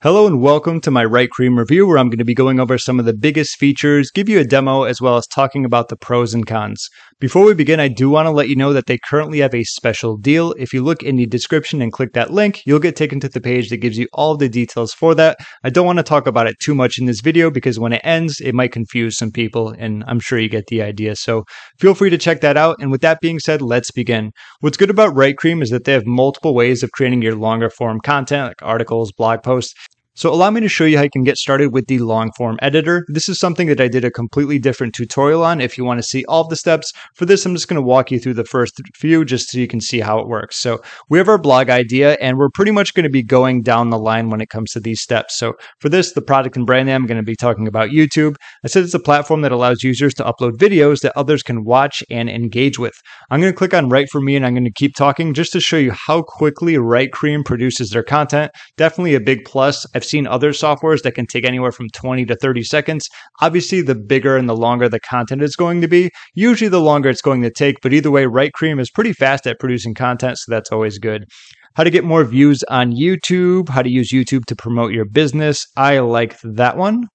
Hello and welcome to my Writecream review where I'm going to be going over some of the biggest features, give you a demo, as well as talking about the pros and cons. Before we begin, I do want to let you know that they currently have a special deal. If you look in the description and click that link, you'll get taken to the page that gives you all the details for that. I don't want to talk about it too much in this video because when it ends, it might confuse some people, and I'm sure you get the idea. So feel free to check that out. And with that being said, let's begin. What's good about Writecream is that they have multiple ways of creating your longer form content, like articles, blog posts. So allow me to show you how you can get started with the long form editor. This is something that I did a completely different tutorial on. If you want to see all of the steps for this, I'm just going to walk you through the first few just so you can see how it works. So we have our blog idea and we're pretty much going to be going down the line when it comes to these steps. So for this, the product and brand name, I'm going to be talking about YouTube. I said it's a platform that allows users to upload videos that others can watch and engage with. I'm going to click on Write for Me and I'm going to keep talking just to show you how quickly Writecream produces their content. Definitely a big plus. I've seen other softwares that can take anywhere from 20 to 30 seconds. Obviously, the bigger and the longer the content is going to be, usually the longer it's going to take. But either way, Writecream is pretty fast at producing content, so that's always good how to get more views on YouTube, how to use YouTube to promote your business. I like that one.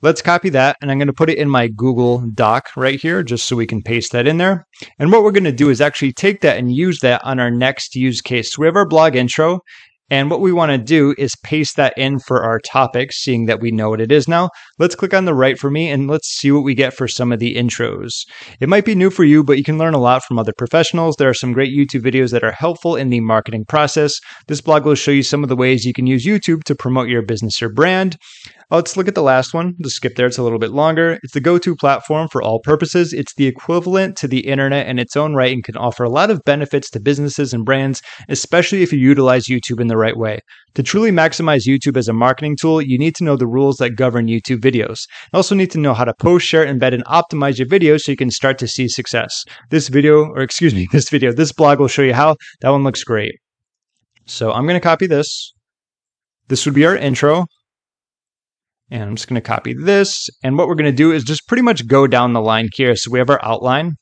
Let's copy that and I'm going to put it in my Google Doc right here just so we can paste that in there. And what we're going to do is actually take that and use that on our next use case. So we have our blog intro and what we want to do is paste that in for our topic, seeing that we know what it is now. Let's click on the Write for Me and let's see what we get for some of the intros. It might be new for you, but you can learn a lot from other professionals. There are some great YouTube videos that are helpful in the marketing process. This blog will show you some of the ways you can use YouTube to promote your business or brand. Oh, let's look at the last one. Just skip there. It's a little bit longer. It's the go-to platform for all purposes. It's the equivalent to the internet in its own right and can offer a lot of benefits to businesses and brands, especially if you utilize YouTube in the right way. To truly maximize YouTube as a marketing tool, you need to know the rules that govern YouTube videos. You also need to know how to post, share, embed, and optimize your videos so you can start to see success. This video, or excuse me, this video, this blog will show you how. That one looks great. So I'm going to copy this. This would be our intro. And I'm just going to copy this. And what we're going to do is just pretty much go down the line here. So we have our outline.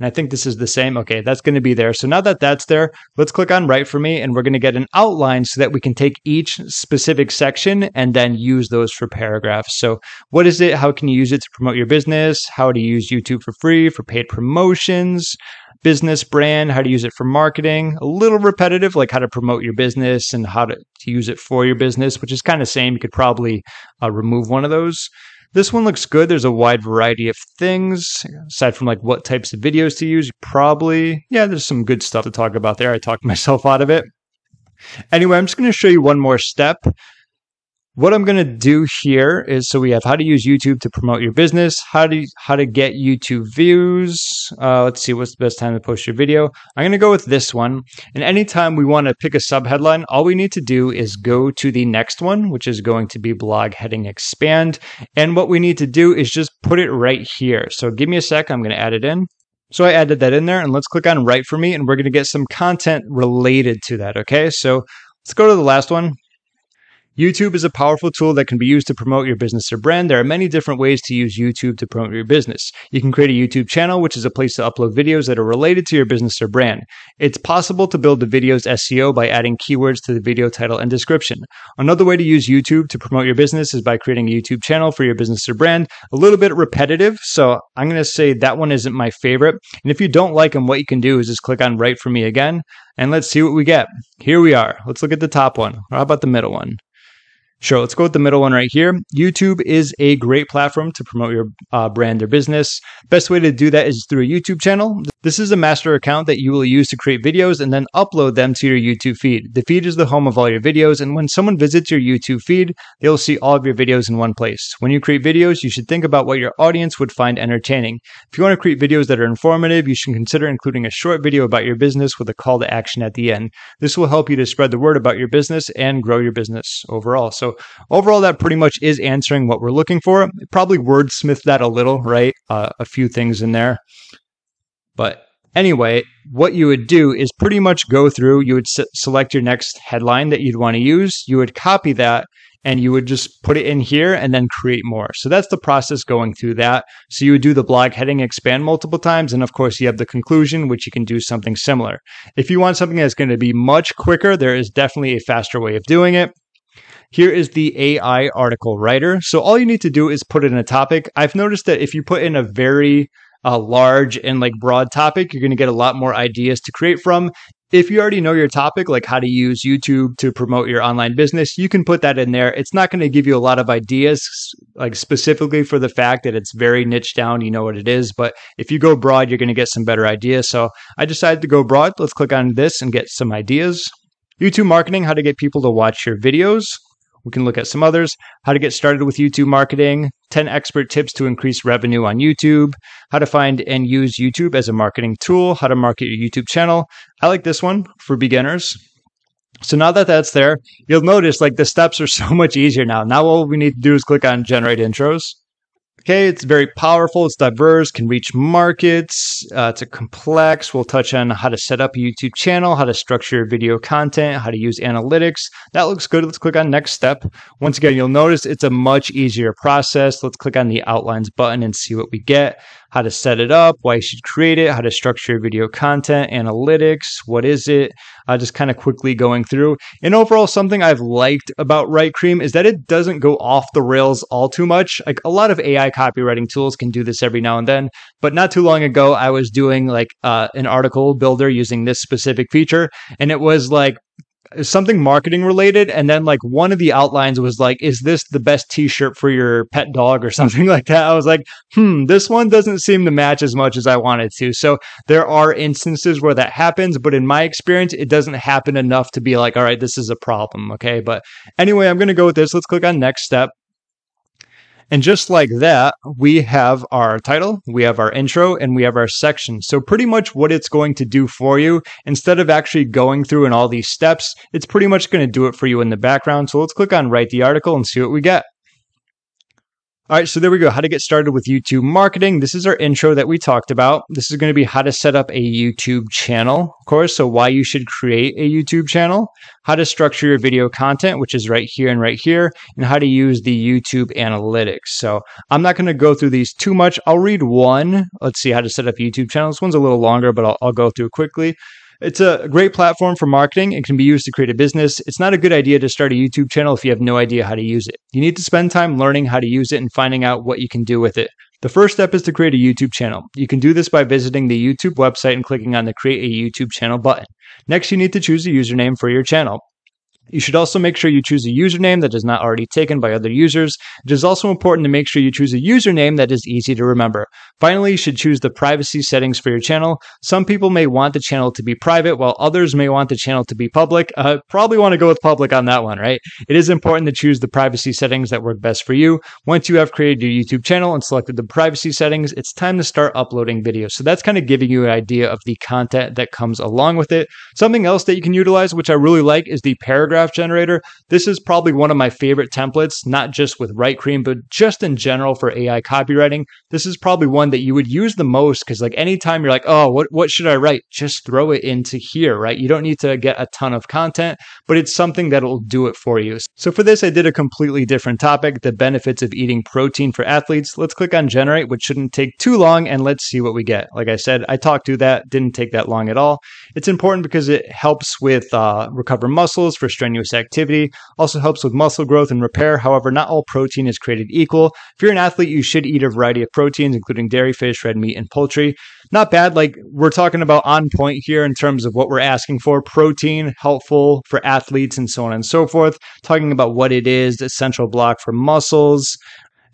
And I think this is the same. Okay, that's going to be there. So now that that's there, let's click on Write for Me and we're going to get an outline so that we can take each specific section and then use those for paragraphs. So what is it? How can you use it to promote your business? How to use YouTube for free for paid promotions? Business brand, how to use it for marketing, a little repetitive, like how to promote your business and how to, to use it for your business, which is kind of same. You could probably uh, remove one of those. This one looks good. There's a wide variety of things aside from like what types of videos to use. Probably, yeah, there's some good stuff to talk about there. I talked myself out of it. Anyway, I'm just going to show you one more step. What I'm going to do here is so we have how to use YouTube to promote your business, how to how to get YouTube views. Uh, let's see what's the best time to post your video. I'm going to go with this one. And anytime we want to pick a sub headline, all we need to do is go to the next one, which is going to be blog heading expand. And what we need to do is just put it right here. So give me a sec. I'm going to add it in. So I added that in there and let's click on write for me and we're going to get some content related to that. Okay. So let's go to the last one. YouTube is a powerful tool that can be used to promote your business or brand. There are many different ways to use YouTube to promote your business. You can create a YouTube channel, which is a place to upload videos that are related to your business or brand. It's possible to build the video's SEO by adding keywords to the video title and description. Another way to use YouTube to promote your business is by creating a YouTube channel for your business or brand. A little bit repetitive, so I'm going to say that one isn't my favorite. And if you don't like them, what you can do is just click on Write for Me again, and let's see what we get. Here we are. Let's look at the top one. How about the middle one? Sure, let's go with the middle one right here. YouTube is a great platform to promote your uh, brand or business. Best way to do that is through a YouTube channel. This is a master account that you will use to create videos and then upload them to your YouTube feed. The feed is the home of all your videos, and when someone visits your YouTube feed, they'll see all of your videos in one place. When you create videos, you should think about what your audience would find entertaining. If you want to create videos that are informative, you should consider including a short video about your business with a call to action at the end. This will help you to spread the word about your business and grow your business overall. So overall, that pretty much is answering what we're looking for. Probably wordsmith that a little, right? Uh, a few things in there. But anyway, what you would do is pretty much go through, you would select your next headline that you'd want to use, you would copy that, and you would just put it in here and then create more. So that's the process going through that. So you would do the blog heading expand multiple times. And of course, you have the conclusion, which you can do something similar. If you want something that's going to be much quicker, there is definitely a faster way of doing it. Here is the AI article writer. So all you need to do is put in a topic. I've noticed that if you put in a very uh, large and like broad topic, you're going to get a lot more ideas to create from. If you already know your topic, like how to use YouTube to promote your online business, you can put that in there. It's not going to give you a lot of ideas, like specifically for the fact that it's very niche down. You know what it is. But if you go broad, you're going to get some better ideas. So I decided to go broad. Let's click on this and get some ideas. YouTube marketing, how to get people to watch your videos. We can look at some others. How to get started with YouTube marketing, 10 expert tips to increase revenue on YouTube, how to find and use YouTube as a marketing tool, how to market your YouTube channel. I like this one for beginners. So now that that's there, you'll notice like the steps are so much easier now. Now all we need to do is click on generate intros. Okay, it's very powerful. It's diverse, can reach markets. Uh, it's a complex. We'll touch on how to set up a YouTube channel, how to structure video content, how to use analytics. That looks good. Let's click on next step. Once again, you'll notice it's a much easier process. Let's click on the outlines button and see what we get how to set it up, why you should create it, how to structure your video content, analytics, what is it, uh, just kind of quickly going through. And overall, something I've liked about Writecream is that it doesn't go off the rails all too much. Like a lot of AI copywriting tools can do this every now and then, but not too long ago, I was doing like uh, an article builder using this specific feature, and it was like something marketing related and then like one of the outlines was like is this the best t-shirt for your pet dog or something like that? I was like hmm this one doesn't seem to match as much as i wanted to. So there are instances where that happens but in my experience it doesn't happen enough to be like all right this is a problem okay? But anyway i'm going to go with this. Let's click on next step and just like that, we have our title, we have our intro, and we have our section. So pretty much what it's going to do for you, instead of actually going through in all these steps, it's pretty much going to do it for you in the background. So let's click on write the article and see what we get. All right, so there we go. How to get started with YouTube marketing. This is our intro that we talked about. This is going to be how to set up a YouTube channel, of course. So, why you should create a YouTube channel, how to structure your video content, which is right here and right here, and how to use the YouTube analytics. So, I'm not going to go through these too much. I'll read one. Let's see how to set up YouTube channel. This one's a little longer, but I'll, I'll go through quickly. It's a great platform for marketing. and can be used to create a business. It's not a good idea to start a YouTube channel if you have no idea how to use it. You need to spend time learning how to use it and finding out what you can do with it. The first step is to create a YouTube channel. You can do this by visiting the YouTube website and clicking on the Create a YouTube Channel button. Next, you need to choose a username for your channel. You should also make sure you choose a username that is not already taken by other users. It is also important to make sure you choose a username that is easy to remember. Finally, you should choose the privacy settings for your channel. Some people may want the channel to be private, while others may want the channel to be public. Uh, probably want to go with public on that one, right? It is important to choose the privacy settings that work best for you. Once you have created your YouTube channel and selected the privacy settings, it's time to start uploading videos. So that's kind of giving you an idea of the content that comes along with it. Something else that you can utilize, which I really like, is the paragraph paragraph generator. This is probably one of my favorite templates, not just with Writecream, but just in general for AI copywriting. This is probably one that you would use the most because like anytime you're like, oh, what, what should I write? Just throw it into here, right? You don't need to get a ton of content, but it's something that'll do it for you. So for this, I did a completely different topic, the benefits of eating protein for athletes. Let's click on generate, which shouldn't take too long, and let's see what we get. Like I said, I talked through that, didn't take that long at all. It's important because it helps with uh, recover muscles for strenuous activity, also helps with muscle growth and repair. However, not all protein is created equal. If you're an athlete, you should eat a variety of proteins, including dairy, fish, red meat, and poultry. Not bad. Like we're talking about on point here in terms of what we're asking for. Protein, helpful for athletes, and so on and so forth. Talking about what it is, the central block for muscles.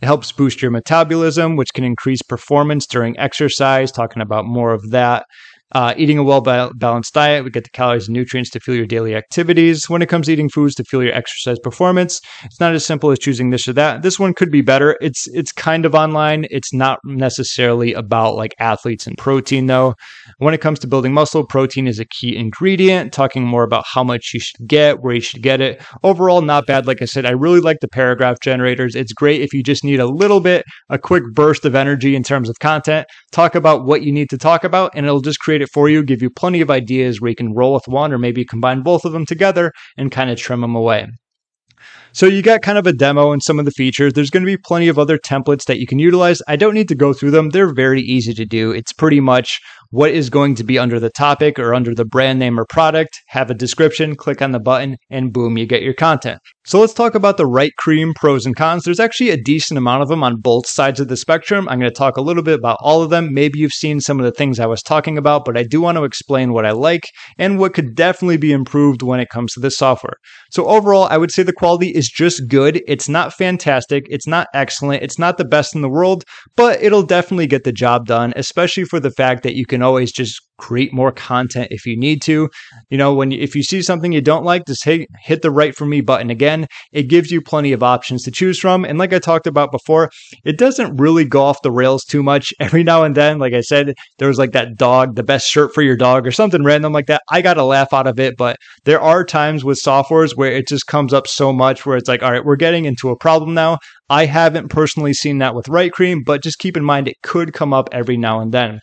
It helps boost your metabolism, which can increase performance during exercise. Talking about more of that. Uh, eating a well balanced diet, we get the calories and nutrients to fuel your daily activities. When it comes to eating foods to fuel your exercise performance, it's not as simple as choosing this or that. This one could be better. It's it's kind of online. It's not necessarily about like athletes and protein though. When it comes to building muscle, protein is a key ingredient. Talking more about how much you should get, where you should get it. Overall, not bad. Like I said, I really like the paragraph generators. It's great if you just need a little bit, a quick burst of energy in terms of content. Talk about what you need to talk about, and it'll just create it for you, give you plenty of ideas where you can roll with one or maybe combine both of them together and kind of trim them away. So you got kind of a demo and some of the features. There's going to be plenty of other templates that you can utilize. I don't need to go through them. They're very easy to do. It's pretty much what is going to be under the topic or under the brand name or product, have a description, click on the button, and boom, you get your content. So let's talk about the Writecream pros and cons. There's actually a decent amount of them on both sides of the spectrum. I'm going to talk a little bit about all of them. Maybe you've seen some of the things I was talking about, but I do want to explain what I like and what could definitely be improved when it comes to this software. So overall, I would say the quality is just good. It's not fantastic. It's not excellent. It's not the best in the world, but it'll definitely get the job done, especially for the fact that you can always just create more content if you need to. You know, when if you see something you don't like, just hit, hit the write for me button again. It gives you plenty of options to choose from. And like I talked about before, it doesn't really go off the rails too much. Every now and then, like I said, there was like that dog, the best shirt for your dog or something random like that. I got a laugh out of it, but there are times with softwares where it just comes up so much where it's like, all right, we're getting into a problem now. I haven't personally seen that with Writecream, but just keep in mind it could come up every now and then.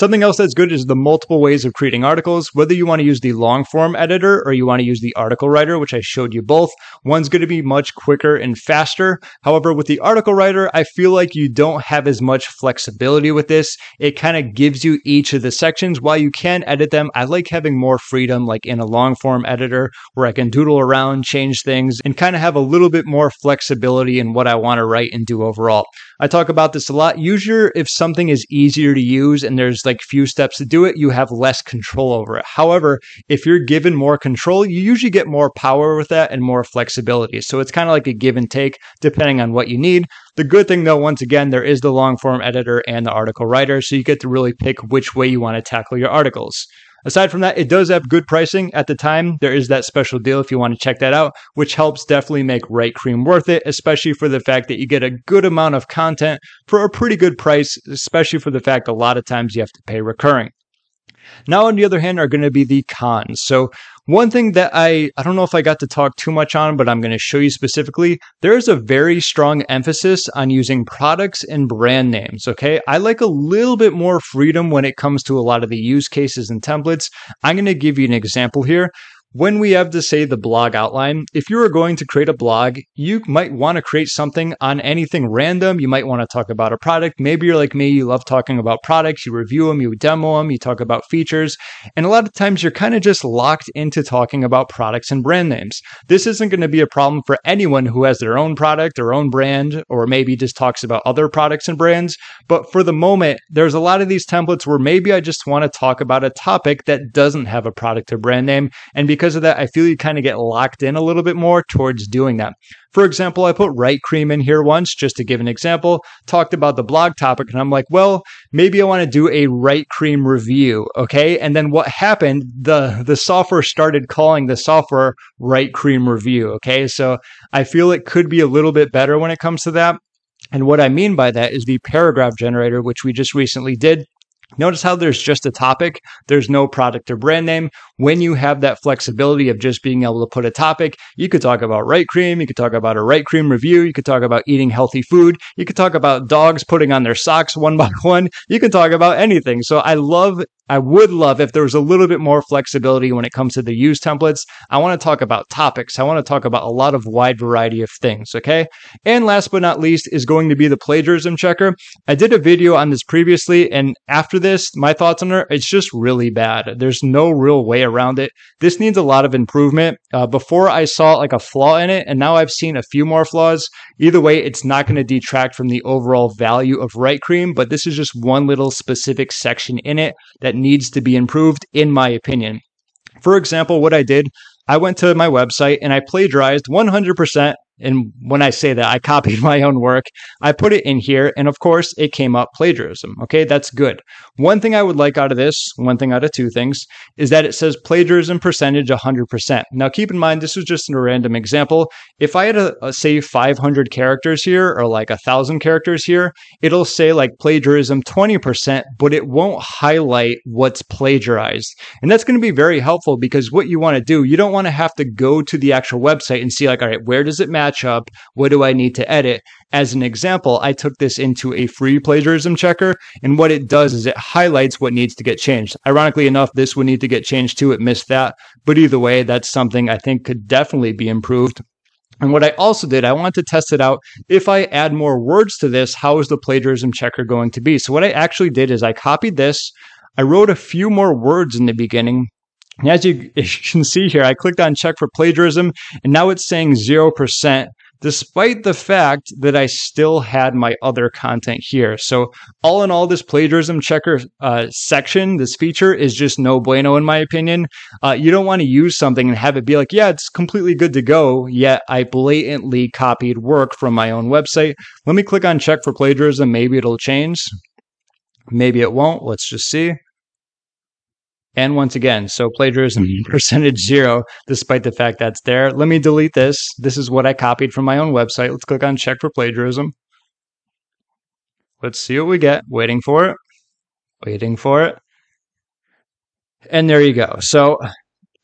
Something else that's good is the multiple ways of creating articles. Whether you want to use the long form editor or you want to use the article writer, which I showed you both, one's going to be much quicker and faster. However, with the article writer, I feel like you don't have as much flexibility with this. It kind of gives you each of the sections. While you can edit them, I like having more freedom, like in a long form editor where I can doodle around, change things, and kind of have a little bit more flexibility in what I want to write and do overall. I talk about this a lot. Usually, if something is easier to use and there's like few steps to do it, you have less control over it. However, if you're given more control, you usually get more power with that and more flexibility. So it's kind of like a give and take depending on what you need. The good thing though, once again, there is the long form editor and the article writer. So you get to really pick which way you want to tackle your articles. Aside from that, it does have good pricing at the time. There is that special deal if you want to check that out, which helps definitely make Writecream worth it, especially for the fact that you get a good amount of content for a pretty good price, especially for the fact a lot of times you have to pay recurring. Now, on the other hand, are going to be the cons. So, one thing that I, I don't know if I got to talk too much on, but I'm going to show you specifically, there is a very strong emphasis on using products and brand names. Okay. I like a little bit more freedom when it comes to a lot of the use cases and templates. I'm going to give you an example here when we have to say the blog outline, if you are going to create a blog, you might want to create something on anything random. You might want to talk about a product. Maybe you're like me, you love talking about products, you review them, you demo them, you talk about features. And a lot of times you're kind of just locked into talking about products and brand names. This isn't going to be a problem for anyone who has their own product, their own brand, or maybe just talks about other products and brands. But for the moment, there's a lot of these templates where maybe I just want to talk about a topic that doesn't have a product or brand name. And because of that, I feel you kind of get locked in a little bit more towards doing that. For example, I put Writecream in here once just to give an example, talked about the blog topic, and I'm like, well, maybe I want to do a Writecream review. Okay. And then what happened? The, the software started calling the software Writecream review. Okay. So I feel it could be a little bit better when it comes to that. And what I mean by that is the paragraph generator, which we just recently did. Notice how there's just a topic, there's no product or brand name. When you have that flexibility of just being able to put a topic, you could talk about Writecream, you could talk about a Writecream review, you could talk about eating healthy food, you could talk about dogs putting on their socks one by one, you can talk about anything. So I love I would love if there was a little bit more flexibility when it comes to the use templates. I want to talk about topics. I want to talk about a lot of wide variety of things. Okay. And last but not least is going to be the plagiarism checker. I did a video on this previously. And after this, my thoughts on it, it's just really bad. There's no real way around it. This needs a lot of improvement. Uh, before I saw like a flaw in it, and now I've seen a few more flaws. Either way, it's not going to detract from the overall value of Writecream, but this is just one little specific section in it that needs to be improved, in my opinion. For example, what I did, I went to my website and I plagiarized 100% and when I say that, I copied my own work. I put it in here, and of course, it came up plagiarism. Okay, that's good. One thing I would like out of this, one thing out of two things, is that it says plagiarism percentage 100%. Now, keep in mind, this was just a random example. If I had a, a say 500 characters here or like a thousand characters here, it'll say like plagiarism 20%, but it won't highlight what's plagiarized. And that's going to be very helpful because what you want to do, you don't want to have to go to the actual website and see like, all right, where does it match? Matchup. What do I need to edit? As an example, I took this into a free plagiarism checker, and what it does is it highlights what needs to get changed. Ironically enough, this would need to get changed too. It missed that. But either way, that's something I think could definitely be improved. And what I also did, I wanted to test it out. If I add more words to this, how is the plagiarism checker going to be? So what I actually did is I copied this, I wrote a few more words in the beginning. And as you, can see here, I clicked on check for plagiarism and now it's saying 0% despite the fact that I still had my other content here. So all in all, this plagiarism checker uh, section, this feature is just no bueno in my opinion. Uh, you don't want to use something and have it be like, yeah, it's completely good to go, yet I blatantly copied work from my own website. Let me click on check for plagiarism. Maybe it'll change. Maybe it won't. Let's just see. And once again, so plagiarism mm-hmm. percentage zero, despite the fact that's there. Let me delete this. This is what I copied from my own website. Let's click on check for plagiarism. Let's see what we get. Waiting for it. Waiting for it. And there you go. So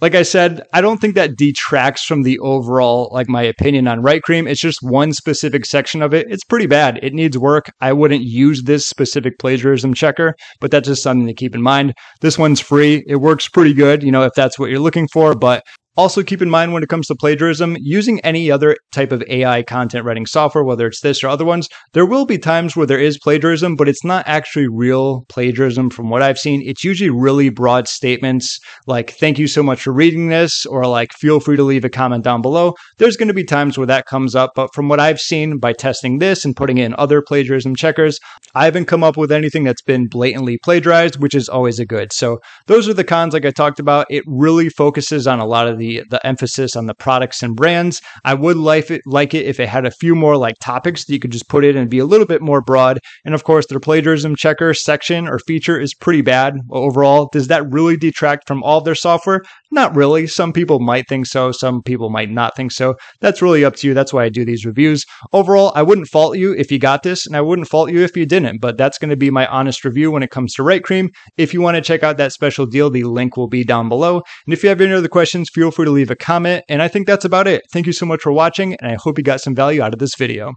like I said, I don't think that detracts from the overall, like my opinion on Writecream. It's just one specific section of it. It's pretty bad. It needs work. I wouldn't use this specific plagiarism checker, but that's just something to keep in mind. This one's free. It works pretty good, you know, if that's what you're looking for, but also, keep in mind when it comes to plagiarism, using any other type of AI content writing software, whether it's this or other ones, there will be times where there is plagiarism, but it's not actually real plagiarism from what I've seen. It's usually really broad statements like, thank you so much for reading this, or like, feel free to leave a comment down below. There's going to be times where that comes up, but from what I've seen by testing this and putting in other plagiarism checkers, I haven't come up with anything that's been blatantly plagiarized, which is always a good. So those are the cons, like I talked about. It really focuses on a lot of the the the emphasis on the products and brands. I would like it like it if it had a few more like topics that you could just put in and be a little bit more broad. And of course, their plagiarism checker section or feature is pretty bad overall. Does that really detract from all their software? Not really. Some people might think so. Some people might not think so. That's really up to you. That's why I do these reviews. Overall, I wouldn't fault you if you got this, and I wouldn't fault you if you didn't. But that's going to be my honest review when it comes to Writecream. If you want to check out that special deal, the link will be down below. And if you have any other questions, feel free to leave a comment. And I think that's about it. Thank you so much for watching, and I hope you got some value out of this video.